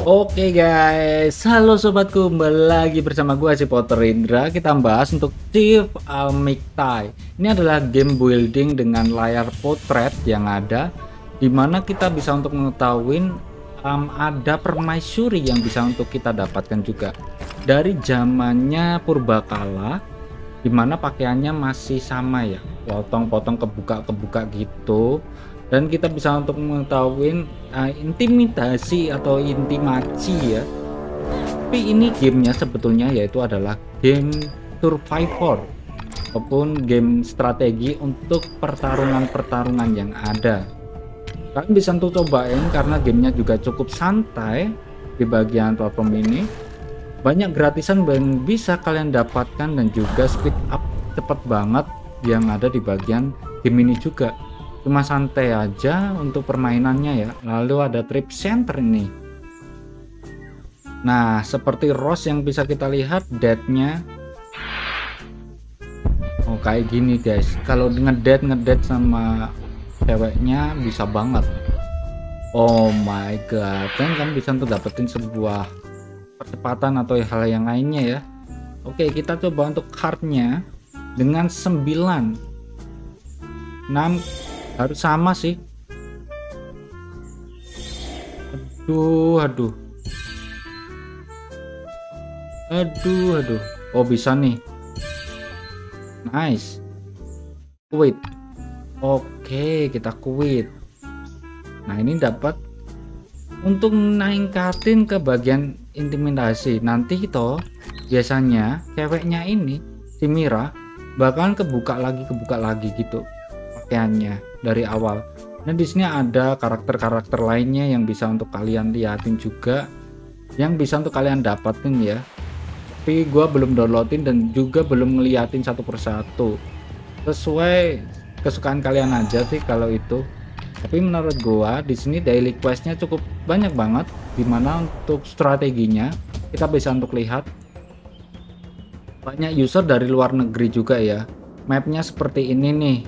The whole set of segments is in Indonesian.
Oke guys, halo sobatku, kembali lagi bersama gue si Potter Indra. Kita bahas untuk Chief Almictai. Ini adalah game building dengan layar potret yang ada, di mana kita bisa untuk mengetahui um, ada permaisuri yang bisa untuk kita dapatkan juga. Dari zamannya purbakala, di mana pakaiannya masih sama ya, potong-potong kebuka-kebuka gitu dan kita bisa untuk mengetahui uh, intimidasi atau intimasi ya. Tapi ini gamenya sebetulnya yaitu adalah game survivor ataupun game strategi untuk pertarungan-pertarungan yang ada. Kalian bisa untuk cobain karena gamenya juga cukup santai di bagian platform ini. Banyak gratisan yang bisa kalian dapatkan dan juga speed up cepat banget yang ada di bagian game ini juga cuma santai aja untuk permainannya ya. Lalu ada trip center ini. Nah seperti Rose yang bisa kita lihat deadnya. Oh kayak gini guys. Kalau ngedead ngedead sama ceweknya bisa banget. Oh my god. Dan kan bisa untuk dapetin sebuah percepatan atau hal yang lainnya ya. Oke kita coba untuk cardnya dengan 9 6 harus sama sih. Aduh aduh. Aduh aduh. Oh bisa nih. Nice. Quit oke kita quit nah ini dapat untuk naingkatin ke bagian intimidasi. Nanti itu biasanya ceweknya ini si Mira bakalan kebuka lagi kebuka lagi gitu pakaiannya dari awal. Nah di sini ada karakter-karakter lainnya yang bisa untuk kalian liatin juga, yang bisa untuk kalian dapatin ya. Tapi gue belum downloadin dan juga belum ngeliatin satu persatu. Sesuai kesukaan kalian aja sih kalau itu. Tapi menurut gue di sini daily questnya cukup banyak banget, di mana untuk strateginya kita bisa untuk lihat banyak user dari luar negeri juga ya. Mapnya seperti ini nih,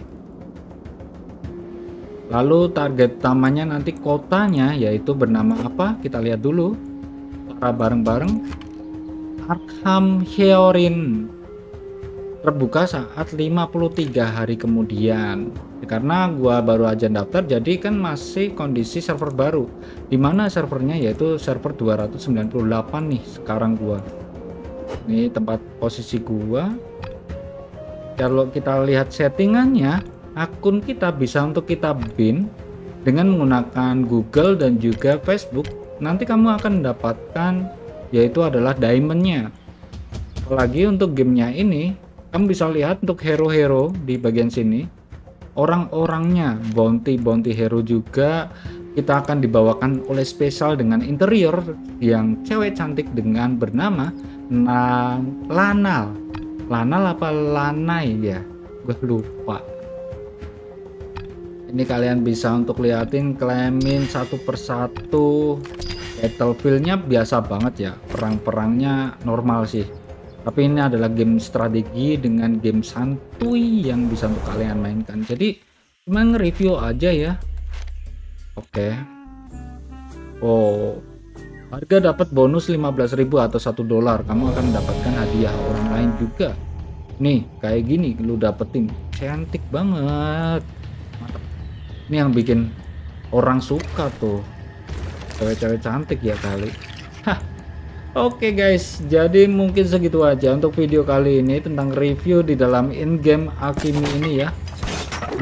Lalu target utamanya nanti kotanya yaitu bernama apa? Kita lihat dulu. Para bareng-bareng. Arkham Heorin terbuka saat 53 hari kemudian. Karena gua baru aja daftar jadi kan masih kondisi server baru. Di mana servernya yaitu server 298 nih sekarang gua. Ini tempat posisi gua. Kalau kita lihat settingannya akun kita bisa untuk kita bin dengan menggunakan Google dan juga Facebook. Nanti kamu akan mendapatkan yaitu adalah diamondnya. Apalagi untuk gamenya ini kamu bisa lihat untuk hero-hero di bagian sini. Orang-orangnya bounty-bounty hero juga kita akan dibawakan oleh spesial dengan interior yang cewek cantik dengan bernama Lanal. Lanal apa Lanai ya? Gue lupa ini kalian bisa untuk liatin claimin satu persatu. Battlefieldnya biasa banget ya. Perang-perangnya normal sih. Tapi ini adalah game strategi dengan game santuy yang bisa untuk kalian mainkan. Jadi cuma nge-review aja ya. Oke. Okay. oh harga dapat bonus 15.000 atau satu dolar. Kamu akan mendapatkan hadiah orang lain juga. Nih kayak gini lu dapetin. Cantik banget ini yang bikin orang suka tuh cewek-cewek cantik ya kali Hah. Oke guys, jadi mungkin segitu aja untuk video kali ini tentang review di dalam in-game Alchemy ini ya.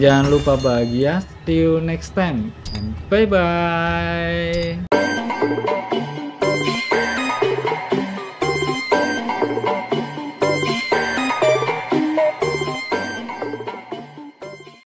Jangan lupa bahagia, see you next time, and bye-bye.